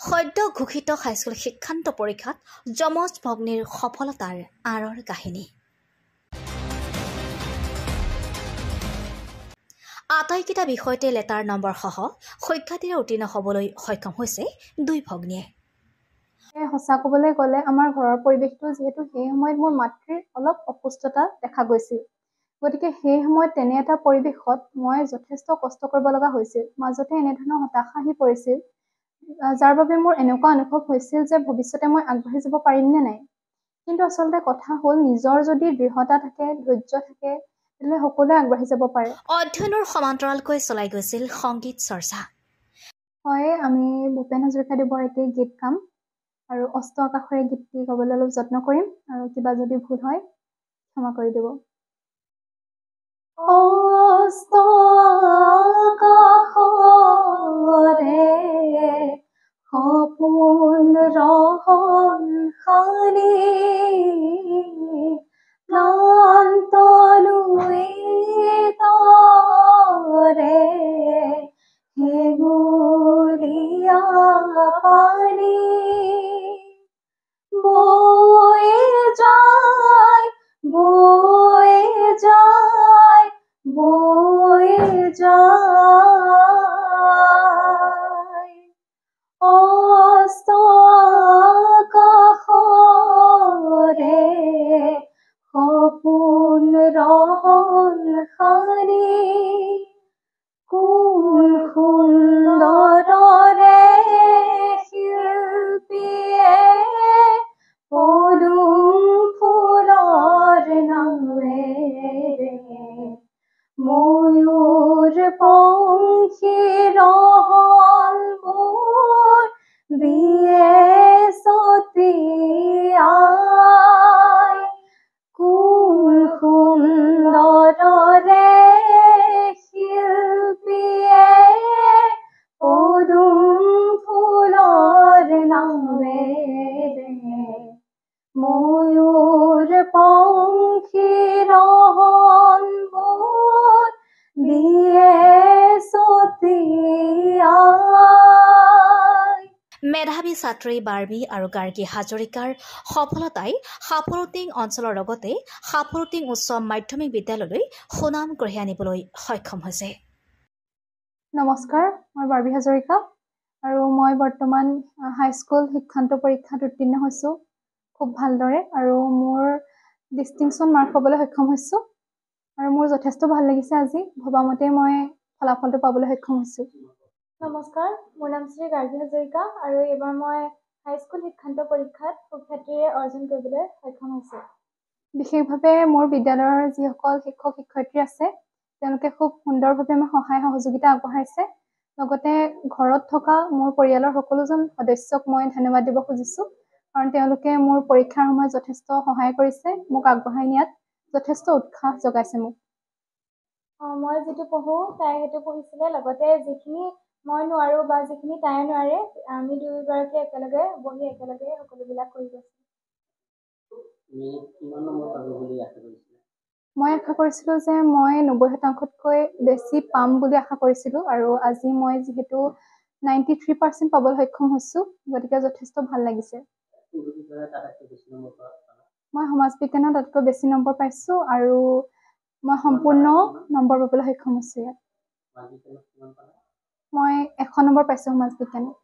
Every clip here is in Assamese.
সদ্য ঘোষিত হাইস্কুল শিক্ষান্ত পৰীক্ষাত যমজ ভগ্নীৰ সফলতাৰ আঁৰৰ কাহিনী। আটাইকেইটা বিষয়তে লেটাৰ নম্বৰসহ শিক্ষাৰ্থীৰে উত্তীৰ্ণ হ'বলৈ সক্ষম হৈছে দুই ভগ্নীয়ে। সঁচা ক'বলৈ গ'লে আমাৰ ঘৰৰ পৰিৱেশটো যিহেতু সেই সময়ত মোৰ মাতৃৰ অলপ অসুস্থতা দেখা গৈছিল। গতিকে সেই সময়ত তেনে এটা পৰিৱেশত মই যথেষ্ট কষ্ট কৰিব লগা হৈছিল। মাজতে এনেধৰণৰ হতাশা আহি পৰিছিল। যাৰ বাবে মোৰ এনেকুৱা অনুভৱ হৈছিল যে ভৱিষ্যতে মই আগবাঢ়ি যাব পাৰিম নে নাই। কিন্তু আচলতে কথা হ'ল নিজৰ যদি দৃঢ়তা থাকে ধৈৰ্য থাকে তেতিয়াহ'লে সকলোৱে আগবাঢ়ি যাব পাৰে। অধ্যয়নৰ সমান্তৰালকৈ চলাই গৈছিল সংগীত চৰ্চা। হয় আমি ভূপেন হাজৰিকাদেৱৰ এটি গীত গাম আৰু অস্ত আকাশৰে গীতটি গাবলৈ অলপ যত্ন কৰিম আৰু কিবা যদি ভুল হয় ক্ষমা কৰি দিব। অস্ত honey. ময়ূৰ পংখীৰহন মোৰ দিয়ে ছটিয়াই কোন সুন্দৰৰে শিল্পীয়ে পদুম ফুলৰ নামেৰে ময়ূৰ মেধাৱী ছাত্ৰী বাৰ্বী আৰু গাৰ্গী হাজৰিকাৰ সফলতাই সাপৰটিং অঞ্চলৰ লগতে সাপৰটিং উচ্চ মাধ্যমিক বিদ্যালয়লৈ সুনাম কঢ়িয়াই আনিবলৈ সক্ষম হৈছে। নমস্কাৰ মই বাৰ্বী হাজৰিকা আৰু মই বৰ্তমান হাইস্কুল শিক্ষান্ত পৰীক্ষাত উত্তীৰ্ণ হৈছোঁ। খুব ভালদৰে আৰু মোৰ ডিষ্টিংশ্যন মাৰ্ক পাবলৈ সক্ষম হৈছোঁ আৰু মোৰ যথেষ্ট ভাল লাগিছে আজি। ভবামতে মই ফলাফলটো পাবলৈ সক্ষম হৈছোঁ। নমস্কাৰ মোৰ নাম শ্ৰী গাৰ্গী হাজৰিকা আৰু এইবাৰ মই হাইস্কুল শিক্ষান্ত পৰীক্ষাত সুখ্যাতিৰে অৰ্জন কৰিবলৈ সক্ষম হৈছোঁ। বিশেষভাৱে মোৰ বিদ্যালয়ৰ যিসকল শিক্ষক শিক্ষয়িত্ৰী আছে তেওঁলোকে খুব সুন্দৰভাৱে আমাক সহায় সহযোগিতা আগবঢ়াইছে। লগতে ঘৰত থকা মোৰ পৰিয়ালৰ সকলোজন সদস্যক মই ধন্যবাদ দিব খুজিছোঁ কাৰণ তেওঁলোকে মোৰ পৰীক্ষাৰ সময়ত যথেষ্ট সহায় কৰিছে মোক আগবঢ়াই নিয়াত যথেষ্ট উৎসাহ জগাইছে মোক। মই যিটো পঢ়োঁ তাই সেইটো পঢ়িছিলে। লগতে যিখিনি মই নোৱাৰোঁ বা যিখিনি তাই নোৱাৰে আমি দুয়োগৰাকী একেলগে বহি একেলগে সকলোবিলাক কৰি গৈছোঁ। মই আশা কৰিছিলোঁ যে মই নব্বৈ শতাংশতকৈ বেছি পাম বুলি আশা কৰিছিলোঁ আৰু আজি মই যিহেতু নাইণ্টি থ্ৰী পাৰ্চেণ্ট পাবলৈ সক্ষম হৈছোঁ গতিকে যথেষ্ট ভাল লাগিছে। মই সমাজ বিজ্ঞানত তাতকৈ বেছি নম্বৰ পাইছোঁ আৰু মই সম্পূৰ্ণ নম্বৰ পাবলৈ সক্ষম হৈছোঁ ইয়াত। মই এশ নম্বৰ পাইছোঁ সমাজ বিজ্ঞানত।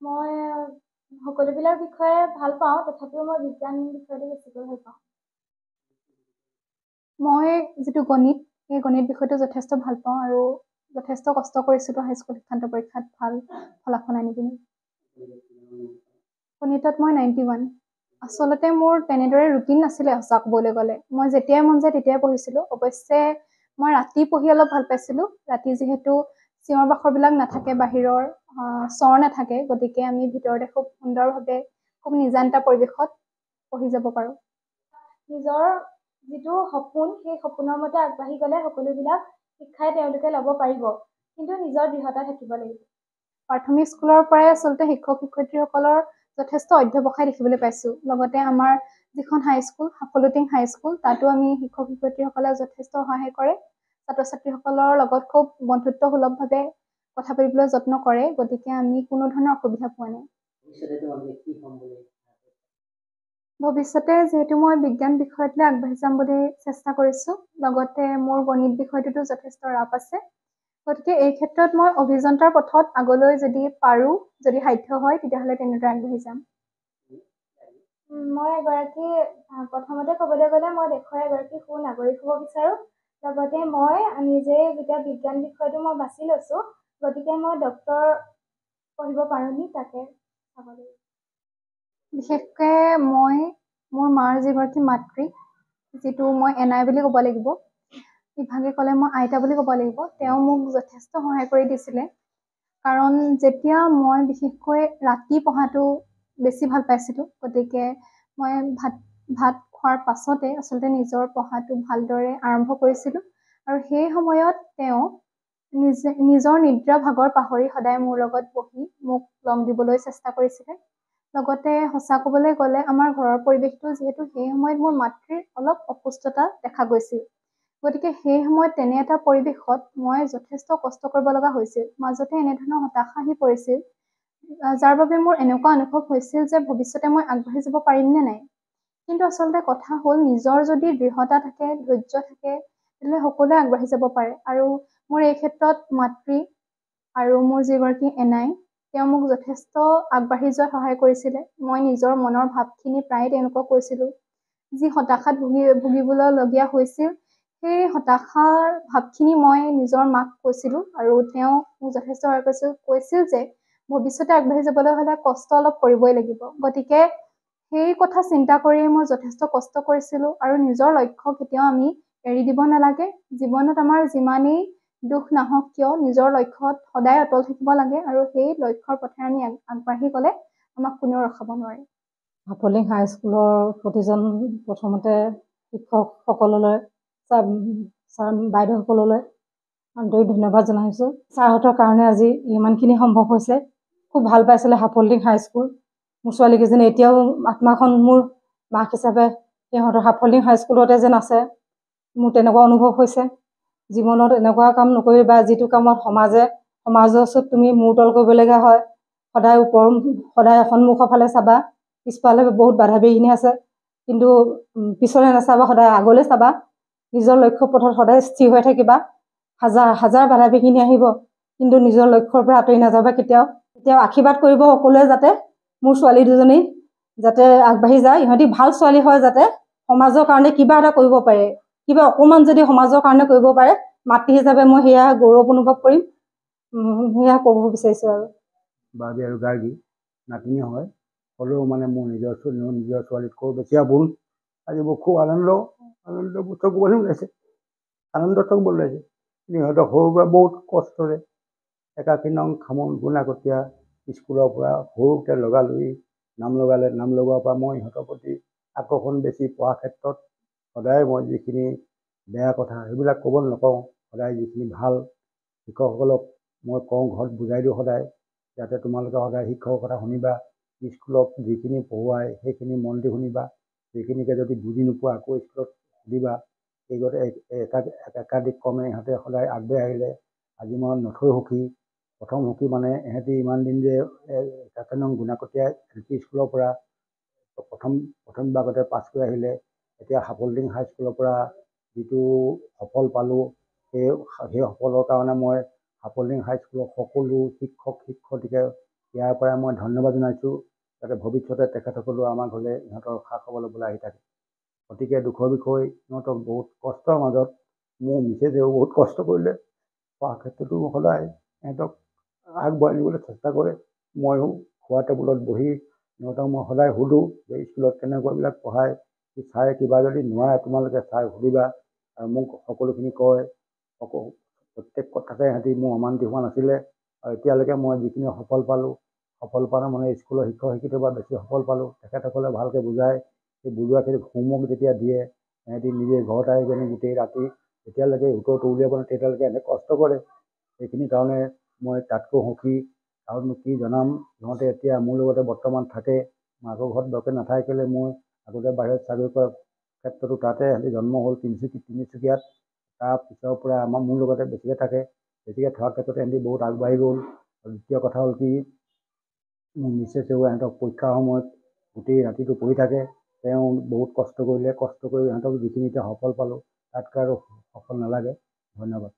মই সকলোবিলাক বিষয়ে ভাল পাওঁ তথাপিও মই বিজ্ঞান বিষয়টো বেছিকৈ ভাল পাওঁ। মই যিটো গণিত সেই গণিত বিষয়টো যথেষ্ট ভাল পাওঁ আৰু যথেষ্ট কষ্ট কৰিছিলোঁ হাইস্কুল শিক্ষান্ত পৰীক্ষাত ভাল ফলাফল আনিবলৈ গণিতত মই নাইণ্টি ওৱান। আচলতে মোৰ তেনেদৰে ৰুটিন নাছিলে সঁচা ক'বলৈ গ'লে। মই যেতিয়াই মন যায় তেতিয়াই পঢ়িছিলোঁ। অৱশ্যে মই ৰাতি পঢ়ি অলপ ভাল পাইছিলোঁ। ৰাতি যিহেতু চিঞৰ বাখৰবিলাক নাথাকে বাহিৰৰ স্বৰ নাথাকে গতিকে আমি ভিতৰতে খুব সুন্দৰভাৱে খুব নিজান এটা পৰিৱেশত পঢ়ি যাব পাৰোঁ। নিজৰ যিটো সপোন সেই সপোনৰ মতে আগবাঢ়ি গ'লে সকলোবিলাক শিক্ষাই তেওঁলোকে ল'ব পাৰিব কিন্তু নিজৰ দৃঢ়তা থাকিব লাগিব। প্ৰাথমিক স্কুলৰ পৰাই আচলতে শিক্ষক শিক্ষয়িত্ৰীসকলৰ যথেষ্ট অধ্যৱসায় দেখিবলৈ পাইছোঁ। লগতে আমাৰ যিখন হাইস্কুল সাফলুটিং হাইস্কুল তাতো আমি শিক্ষক শিক্ষয়িত্ৰীসকলে যথেষ্ট সহায় কৰে। ছাত্ৰ ছাত্ৰীসকলৰ লগত খুব বন্ধুত্বসুলভভাৱে কথা পাতিবলৈ যত্ন কৰে গতিকে আমি কোনো ধৰণৰ অসুবিধা পোৱা নাই। ভৱিষ্যতে যিহেতু মই বিজ্ঞান বিষয়ত লৈ আগবাঢ়ি যাম বুলি চেষ্টা কৰিছোঁ লগতে মোৰ গণিত বিষয়টোতো যথেষ্ট ৰাপ আছে। গতিকে এই ক্ষেত্ৰত মই অভিযন্তাৰ পথত আগলৈ যদি পাৰোঁ যদি সাধ্য হয় তেতিয়াহ'লে তেনেদৰে আগবাঢ়ি যাম। মই এগৰাকী প্ৰথমতে ক'বলৈ গ'লে মই দেশৰ এগৰাকী সু নাগৰিক হ'ব বিচাৰোঁ। লগতে মই নিজে যেতিয়া বিজ্ঞান বিষয়টো মই বাছি লৈছোঁ গতিকে মই ডক্তৰ পঢ়িব পাৰোঁ নি তাকে বিশেষকৈ মই মোৰ মাৰ যিগৰাকী মাতৃ যিটো মই এনাই বুলি ক'ব লাগিব ইভাগে ক'লে মই আইতা বুলি ক'ব লাগিব তেওঁ মোক যথেষ্ট সহায় কৰি দিছিলে। কাৰণ যেতিয়া মই বিশেষকৈ ৰাতি পঢ়াটো বেছি ভাল পাইছিলোঁ গতিকে মই ভাত ভাত খোৱাৰ পাছতে আচলতে নিজৰ পঢ়াটো ভালদৰে আৰম্ভ কৰিছিলোঁ। আৰু সেই সময়ত তেওঁ নিজে নিজৰ নিদ্ৰা ভাগৰ পাহৰি সদায় মোৰ লগত বহি মোক লং দিবলৈ চেষ্টা কৰিছিলে। লগতে সঁচা ক'বলৈ গ'লে আমাৰ ঘৰৰ পৰিৱেশটো যিহেতু সেই সময়ত মোৰ মাতৃৰ অলপ অসুস্থতা দেখা গৈছিল। গতিকে সেই সময়ত তেনে এটা পৰিৱেশত মই যথেষ্ট কষ্ট কৰিব লগা হৈছিল। মাজতে এনেধৰণৰ হতাশা আহি পৰিছিল যাৰ বাবে মোৰ এনেকুৱা অনুভৱ হৈছিল যে ভৱিষ্যতে মই আগবাঢ়ি যাব পাৰিম নে নাই। কিন্তু আচলতে কথা হ'ল নিজৰ যদি দৃঢ়তা থাকে ধৈৰ্য থাকে তেতিয়াহ'লে সকলোৱে আগবাঢ়ি যাব পাৰে। আৰু মোৰ এই ক্ষেত্ৰত মাতৃ আৰু মোৰ যিগৰাকী এনাই তেওঁ মোক যথেষ্ট আগবাঢ়ি যোৱাত সহায় কৰিছিলে। মই নিজৰ মনৰ ভাৱখিনি প্ৰায়ে তেওঁলোকক কৈছিলোঁ। যি হতাশাত ভুগি ভুগিবলগীয়া হৈছিল সেই হতাশাৰ ভাৱখিনি মই নিজৰ মাক কৈছিলোঁ আৰু তেওঁ মোক যথেষ্ট সহায় কৰিছিল কৈছিল যে ভৱিষ্যতে আগবাঢ়ি যাবলৈ হ'লে কষ্ট অলপ কৰিবই লাগিব। গতিকে সেই কথা চিন্তা কৰিয়ে মই যথেষ্ট কষ্ট কৰিছিলোঁ আৰু নিজৰ লক্ষ্য কেতিয়াও আমি এৰি দিব নালাগে। জীৱনত আমাৰ যিমানেই দুখ নাহক কিয় নিজৰ লক্ষ্যত সদায় অটল থাকিব লাগে আৰু সেই লক্ষ্যৰ পথে আমি আগবাঢ়ি গ'লে আমাক কোনেও ৰখাব নোৱাৰে। হাফলিং হাইস্কুলৰ প্ৰতিজন প্ৰথমতে শিক্ষকসকললৈ বাইদেউসকললৈ আন্তৰিক ধন্যবাদ জনাইছোঁ। ছাৰহঁতৰ কাৰণে আজি ইমানখিনি সম্ভৱ হৈছে। খুব ভাল পাইছিলে হাফলিং হাইস্কুল মোৰ ছোৱালীকেইজনী এতিয়াও আত্মাখন মোৰ মাক হিচাপে সিহঁতৰ হাফলিং হাইস্কুলতে যেন আছে মোৰ তেনেকুৱা অনুভৱ হৈছে। জীৱনত এনেকুৱা কাম নকৰিবা যিটো কামত সমাজে সমাজৰ ওচৰত তুমি মূৰতল কৰিবলগীয়া হয় সদায় ওপৰ সদায় সন্মুখৰ ফালে চাবা পিছফালে বহুত বাধা বিঘিনি আছে কিন্তু পিছলৈ নাচাবা সদায় আগলৈ চাবা নিজৰ লক্ষ্য পথত সদায় স্থিৰ হৈ থাকিবা হাজাৰ হাজাৰ বাধা বিঘিনি আহিব কিন্তু নিজৰ লক্ষ্যৰ পৰা আঁতৰি নাযাবা কেতিয়াও। কেতিয়াও আশীৰ্বাদ কৰিব সকলোৱে যাতে মোৰ ছোৱালী দুজনী যাতে আগবাঢ়ি যায় ইহঁতি ভাল ছোৱালী হয় যাতে সমাজৰ কাৰণে কিবা এটা কৰিব পাৰে কিবা অকণমান যদি সমাজৰ কাৰণে কৰিব পাৰে মাতৃ হিচাপে মই সেয়া গৌৰৱ অনুভৱ কৰিম। সেয়া ক'ব বিচাৰিছোঁ আৰু। বাৰ্বি আৰু গাৰ্গী নাতিনী হয় হ'লেও মানে মোৰ নিজৰ নিজৰ ছোৱালীতকৈ বেছি আপোন। আজি মোৰ খুব আনন্দ আনন্দ পানী ওলাইছে। আনন্দ চকু ওলাইছে। সিহঁতক সৰুৰ পৰা বহুত কষ্টৰে একাশী নং খামন গুণাকটীয়া স্কুলৰ পৰা সৰুতে লগালৈ নাম লগালে নাম লগোৱাৰ পৰা মই ইহঁতৰ প্ৰতি আকৰ্ষণ বেছি পঢ়াৰ ক্ষেত্ৰত সদায় মই যিখিনি বেয়া কথা সেইবিলাক ক'ব নকওঁ সদায় যিখিনি ভাল শিক্ষকসকলক মই কওঁ ঘৰত বুজাই দিওঁ সদায় যাতে তোমালোকে সদায় শিক্ষকৰ কথা শুনিবা স্কুলত যিখিনি পঢ়ুৱাই সেইখিনি মন দি শুনিবা সেইখিনিকে যদি বুজি নোপোৱা আকৌ স্কুলত সুধিবা এই একাধিক ক্ৰমে ইহঁতে সদায় আগবাঢ়ি আহিলে আজি মই নথৈ সুখী প্ৰথম সুখী মানে ইহঁতি ইমান দিন যে একাশী নং গুণাকটীয়া এল পি স্কুলৰ পৰা প্ৰথম প্ৰথম ভাগতে পাছ কৰি আহিলে এতিয়া হাফলডিং হাইস্কুলৰ পৰা যিটো সফল পালোঁ সেই সেই সফলৰ কাৰণে মই হাফলডিং হাইস্কুলৰ সকলো শিক্ষক শিক্ষয়িত্ৰীকে ইয়াৰ পৰাই মই ধন্যবাদ জনাইছোঁ যাতে ভৱিষ্যতে তেখেতসকলেও আমাৰ ঘৰলৈ ইহঁতৰ খা খবৰ ল'বলৈ আহি থাকে। গতিকে দুখৰ বিষয় ইহঁতক বহুত কষ্টৰ মাজত মোৰ মিছেছেও বহুত কষ্ট কৰিলে পঢ়াৰ ক্ষেত্ৰতো সদায় ইহঁতক আগবঢ়াই নিবলৈ চেষ্টা কৰে। ময়ো খোৱা টেবুলত বহি ইহঁতক মই সদায় সুধোঁ যে স্কুলত কেনেকুৱাবিলাক পঢ়ায় ছাৰে কিবা যদি নোৱাৰে তোমালোকে ছাৰক সুধিবা আৰু মোক সকলোখিনি কয়। প্ৰত্যেক কথাতে সিহঁতি মোৰ অমান্তি হোৱা নাছিলে আৰু এতিয়ালৈকে মই যিখিনি সফল পালোঁ সফল পালোঁ মানে স্কুলৰ শিক্ষক শিক্ষয়িত্ৰীৰ পৰা বেছি সফল পালোঁ। তেখেতসকলে ভালকৈ বুজায় সেই বুজোৱাখিনি হোমৱৰ্ক যেতিয়া দিয়ে সিহঁতি নিজে ঘৰত আহি পিনি গোটেই ৰাতি যেতিয়ালৈকে উত্তৰটো উলিয়াব তেতিয়ালৈকে এনে কষ্ট কৰে। সেইখিনি কাৰণে মই তাতকৈ সুখী। আৰু কি জনাম সিহঁতে এতিয়া মোৰ লগতে বৰ্তমান থাকে। মাকৰ ঘৰত বৰকৈ নাথাকিলে মই আগতে বাহিৰত চাকৰি কৰাৰ ক্ষেত্ৰতো তাতে সিহঁতি জন্ম হ'ল তিনিচুকীয়া তিনিচুকীয়াত। তাৰ পিছৰ পৰা আমাৰ মোৰ লগতে বেছিকৈ থাকে। বেছিকৈ থোৱাৰ ক্ষেত্ৰত সিহঁতি বহুত আগবাঢ়ি গ'ল। আৰু দ্বিতীয় কথা হ'ল কি মোৰ মিছেছেও ইহঁতক পৰীক্ষাৰ সময়ত গোটেই ৰাতিটো পঢ়ি থাকে। তেওঁ বহুত কষ্ট কৰিলে। কষ্ট কৰি ইহঁতক যিখিনি এতিয়া সফল পালোঁ তাতকৈ আৰু সফল নালাগে। ধন্যবাদ।